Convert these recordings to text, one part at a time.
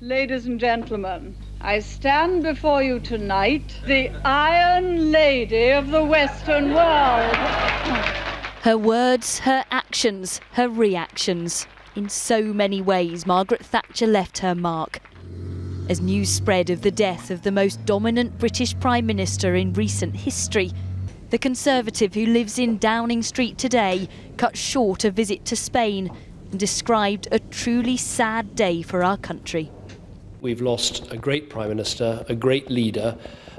Ladies and gentlemen, I stand before you tonight, the Iron Lady of the Western world. Her words, her actions, her reactions. In so many ways, Margaret Thatcher left her mark. As news spread of the death of the most dominant British Prime Minister in recent history, the Conservative who lives in Downing Street today cut short a visit to Spain and described a truly sad day for our country. We've lost a great Prime Minister, a great leader,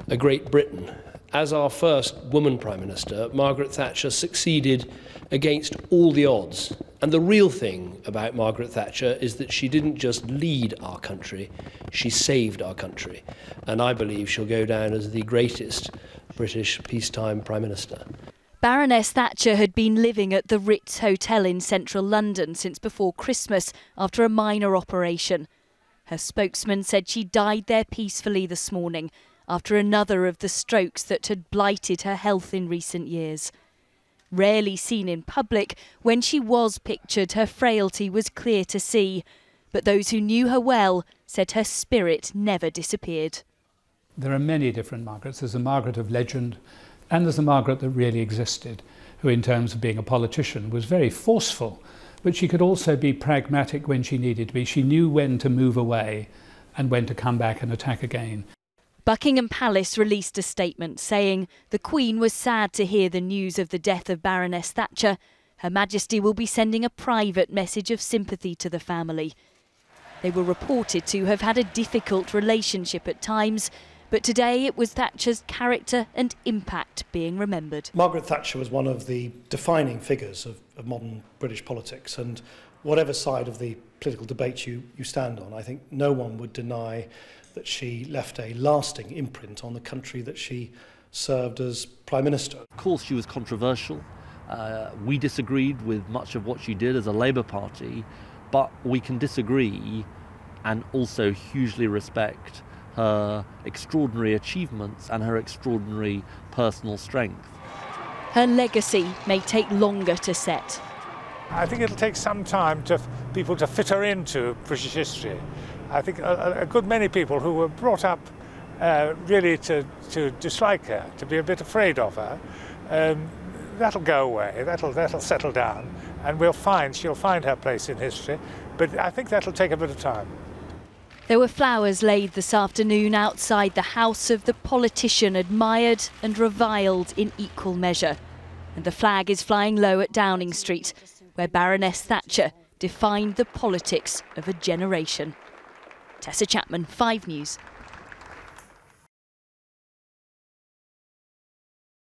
a great Briton. As our first woman Prime Minister, Margaret Thatcher succeeded against all the odds. And the real thing about Margaret Thatcher is that she didn't just lead our country, she saved our country. And I believe she'll go down as the greatest British peacetime Prime Minister. Baroness Thatcher had been living at the Ritz Hotel in central London since before Christmas after a minor operation. Her spokesman said she died there peacefully this morning after another of the strokes that had blighted her health in recent years. Rarely seen in public, when she was pictured, her frailty was clear to see. But those who knew her well said her spirit never disappeared. There are many different Margarets. There's a Margaret of legend, and there's a Margaret that really existed, who, in terms of being a politician, was very forceful but she could also be pragmatic when she needed to be. She knew when to move away and when to come back and attack again. Buckingham Palace released a statement saying the Queen was sad to hear the news of the death of Baroness Thatcher. Her Majesty will be sending a private message of sympathy to the family. They were reported to have had a difficult relationship at times, but today it was Thatcher's character and impact being remembered. Margaret Thatcher was one of the defining figures of, of modern British politics, and whatever side of the political debate you, you stand on, I think no one would deny that she left a lasting imprint on the country that she served as Prime Minister. Of course, she was controversial. Uh, we disagreed with much of what she did as a Labour Party, but we can disagree and also hugely respect her extraordinary achievements and her extraordinary personal strength. Her legacy may take longer to set. I think it'll take some time to people to fit her into British history. I think a, a good many people who were brought up uh, really to, to dislike her, to be a bit afraid of her, um, that'll go away, that'll, that'll settle down, and we'll find, she'll find her place in history, but I think that'll take a bit of time. There were flowers laid this afternoon outside the house of the politician admired and reviled in equal measure. And the flag is flying low at Downing Street, where Baroness Thatcher defined the politics of a generation. Tessa Chapman, 5 News.